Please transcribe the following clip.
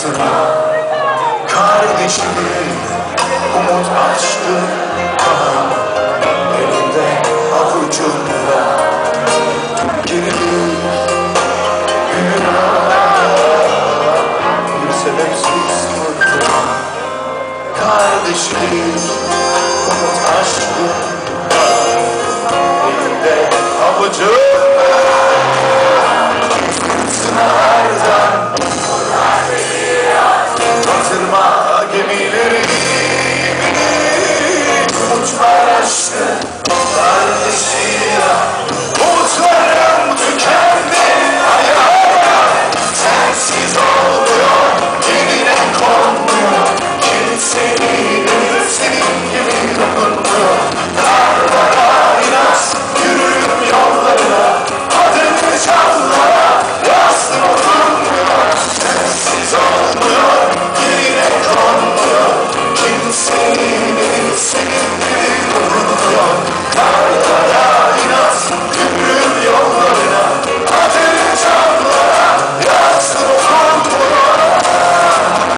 hatırla Kardeşimin umut aşkı Elinde avucunda Girdim günaha Bir sebepsiz kurtulan Kardeşimin